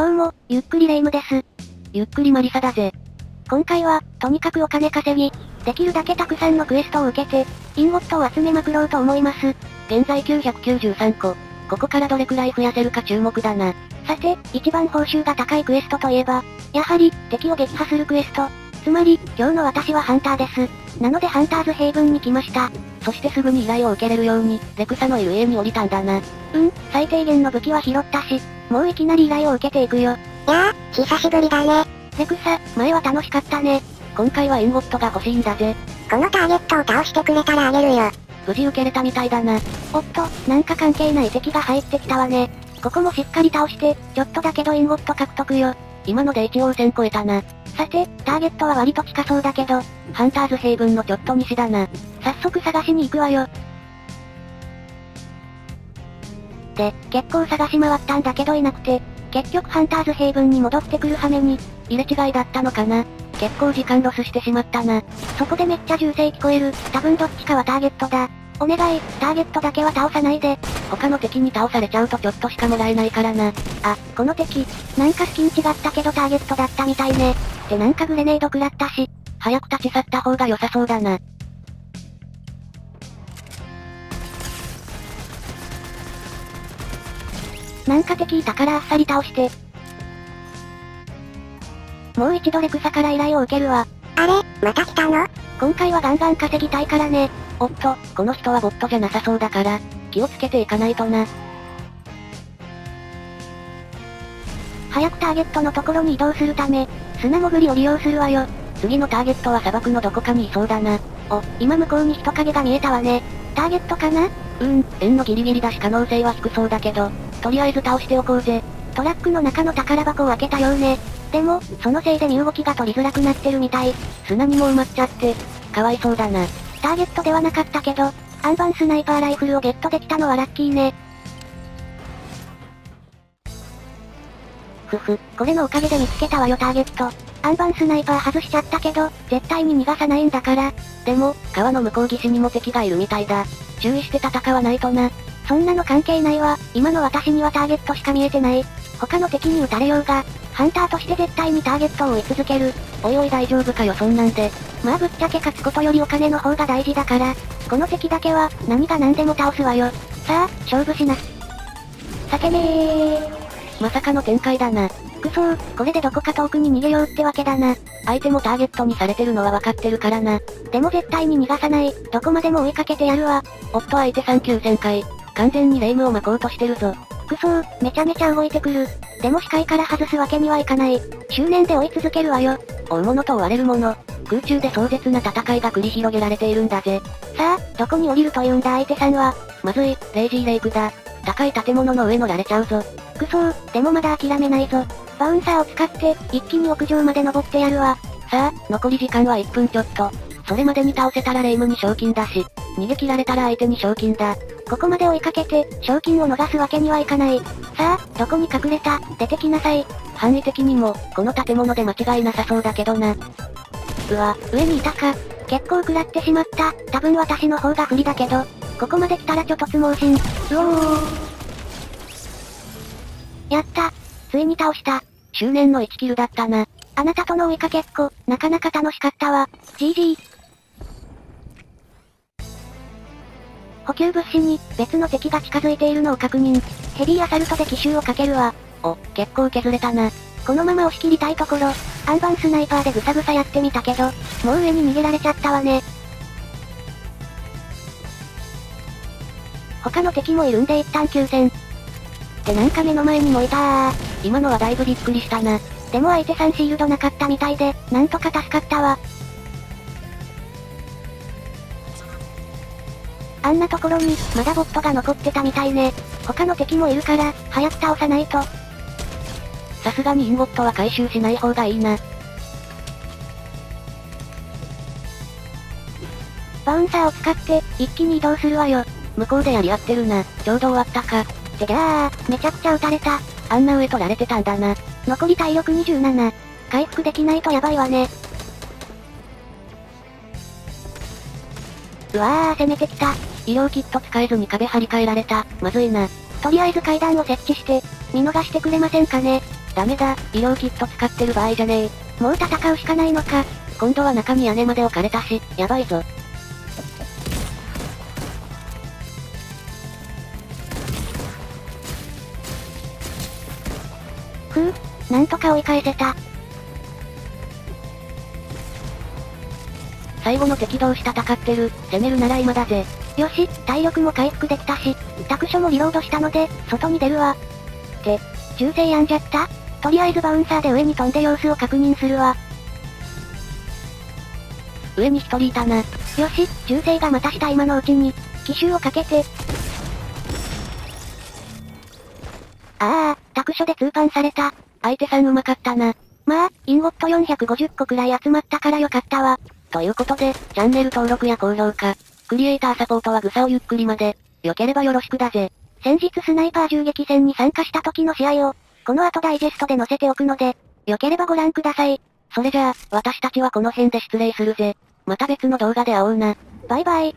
どうも、ゆっくりレ夢ムです。ゆっくりマリサだぜ。今回は、とにかくお金稼ぎ、できるだけたくさんのクエストを受けて、インゴットを集めまくろうと思います。現在993個。ここからどれくらい増やせるか注目だな。さて、一番報酬が高いクエストといえば、やはり、敵を撃破するクエスト。つまり、今日の私はハンターです。なのでハンターズヘイブンに来ました。そしてすぐに依頼を受けれるように、レクサのいる家に降りたんだな。うん、最低限の武器は拾ったし、もういきなり依頼を受けていくよ。いやー、久しぶりだね。レクサ、前は楽しかったね。今回はインゴットが欲しいんだぜ。このターゲットを倒してくれたらあげるよ。無事受けれたみたいだな。おっと、なんか関係ない敵が入ってきたわね。ここもしっかり倒して、ちょっとだけどインゴット獲得よ。今ので1000超えたな。さて、ターゲットは割と近そうだけど、ハンターズヘイブンのちょっと西だな。早速探しに行くわよ。で、結構探し回ったんだけどいなくて、結局ハンターズヘイブンに戻ってくる羽目に、入れ違いだったのかな。結構時間ロスしてしまったな。そこでめっちゃ銃声聞こえる。多分どっちかはターゲットだ。お願い、ターゲットだけは倒さないで。他の敵に倒されちゃうとちょっとしかもらえないからな。あ、この敵、なんかスキン違ったけどターゲットだったみたいね。でなんかグレネード食らったし、早く立ち去った方が良さそうだな。なんか敵いたからあっさり倒して。もう一度レクサから依頼を受けるわ。あれ、また来たの？今回はガンガン稼ぎたいからね。おっと、この人はボットじゃなさそうだから、気をつけていかないとな。早くターゲットのところに移動するため、砂潜りを利用するわよ。次のターゲットは砂漠のどこかにいそうだな。お、今向こうに人影が見えたわね。ターゲットかな？うーん、円のギリギリだし可能性は低そうだけど、とりあえず倒しておこうぜ。トラックの中の宝箱を開けたようね。でも、そのせいで身動きが取りづらくなってるみたい。砂にも埋まっちゃって、かわいそうだな。ターゲットではなかったけど、アンバンスナイパーライフルをゲットできたのはラッキーね。ふふ、これのおかげで見つけたわよターゲット。アンバンスナイパー外しちゃったけど、絶対に逃がさないんだから。でも、川の向こう岸にも敵がいるみたいだ。注意して戦わないとな。そんなの関係ないわ。今の私にはターゲットしか見えてない。他の敵に撃たれようが、ハンターとして絶対にターゲットを追い続ける。おいおい大丈夫かよそんなんで。まあぶっちゃけ勝つことよりお金の方が大事だから、この敵だけは、何が何でも倒すわよ。さあ、勝負しな。酒ねー。まさかの展開だな。くそー、これでどこか遠くに逃げようってわけだな。相手もターゲットにされてるのは分かってるからな。でも絶対に逃がさない。どこまでも追いかけてやるわ。おっと相手3級旋回。完全にレイムを巻こうとしてるぞ。くそー、めちゃめちゃ動いてくる。でも視界から外すわけにはいかない。執念で追い続けるわよ。追う者と追われる者。空中で壮絶な戦いが繰り広げられているんだぜ。さあ、どこに降りるというんだ相手さんは。まずい、レイジーレイクだ。高い建物の上乗られちゃうぞ。くそー、でもまだ諦めないぞ。バウンサーを使って、一気に屋上まで登ってやるわ。さあ、残り時間は1分ちょっと。それまでに倒せたらレイムに賞金だし、逃げ切られたら相手に賞金だ。ここまで追いかけて、賞金を逃すわけにはいかない。さあ、どこに隠れた？出てきなさい。範囲的にも、この建物で間違いなさそうだけどな。うわ、上にいたか。結構食らってしまった。多分私の方が不利だけど、ここまで来たらちょっとつ盲信。うおー。やった。ついに倒した。執念の1キルだったな。あなたとの追いかけっこ、なかなか楽しかったわ。GG。補給物資に、別の敵が近づいているのを確認。ヘビーアサルトで奇襲をかけるわ。お、結構削れたな。このまま押し切りたいところ、アンバンスナイパーでぐさぐさやってみたけど、もう上に逃げられちゃったわね。他の敵もいるんで一旦休戦。ってなんか目の前にもいたー。今のはだいぶびっくりしたな。でも相手さんシールドなかったみたいで、なんとか助かったわ。あんなところに、まだボットが残ってたみたいね。他の敵もいるから、早く倒さないと。さすがにインゴットは回収しない方がいいな。バウンサーを使って、一気に移動するわよ。向こうでやり合ってるな。ちょうど終わったか。てぎゃー、めちゃくちゃ撃たれた。あんな上取られてたんだな。残り体力27。回復できないとやばいわね。うわー、攻めてきた。医療キット使えずに壁張り替えられた。まずいな。とりあえず階段を設置して、見逃してくれませんかね。ダメだ、医療キット使ってる場合じゃねえ。もう戦うしかないのか。今度は中に屋根まで置かれたし、やばいぞ。ふう、なんとか追い返せた。最後の敵同士戦ってる、攻めるなら今だぜ。よし、体力も回復できたし、託所もリロードしたので、外に出るわ。って、銃声やんじゃったとりあえずバウンサーで上に飛んで様子を確認するわ。上に一人いたな。よし、銃声がまたした今のうちに、奇襲をかけて。ああ、託所で通販された。相手さんうまかったな。まあ、インゴット450個くらい集まったからよかったわ。ということで、チャンネル登録や高評価、クリエイターサポートはグサをゆっくりまで、良ければよろしくだぜ。先日スナイパー銃撃戦に参加した時の試合を、この後ダイジェストで載せておくので、良ければご覧ください。それじゃあ、私たちはこの辺で失礼するぜ。また別の動画で会おうな。バイバイ。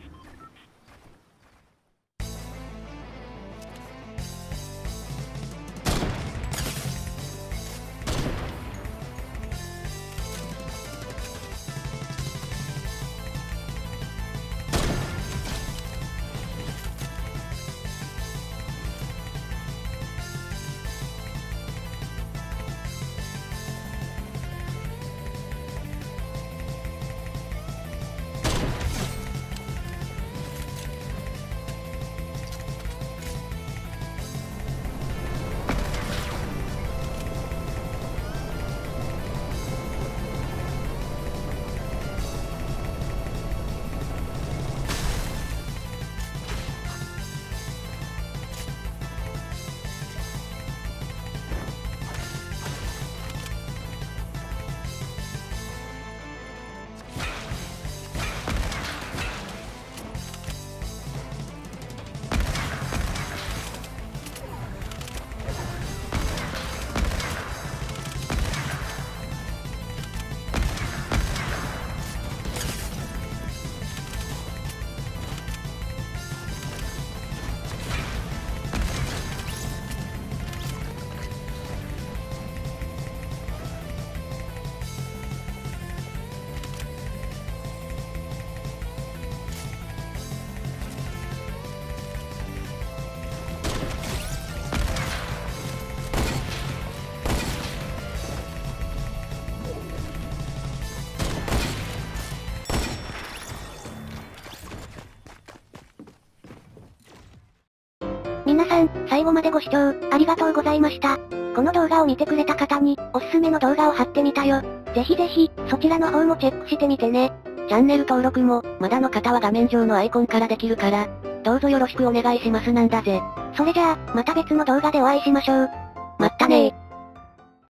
最後までご視聴、ありがとうございました。この動画を見てくれた方に、おすすめの動画を貼ってみたよ。ぜひぜひ、そちらの方もチェックしてみてね。チャンネル登録も、まだの方は画面上のアイコンからできるから、どうぞよろしくお願いしますなんだぜ。それじゃあ、また別の動画でお会いしましょう。まったねー。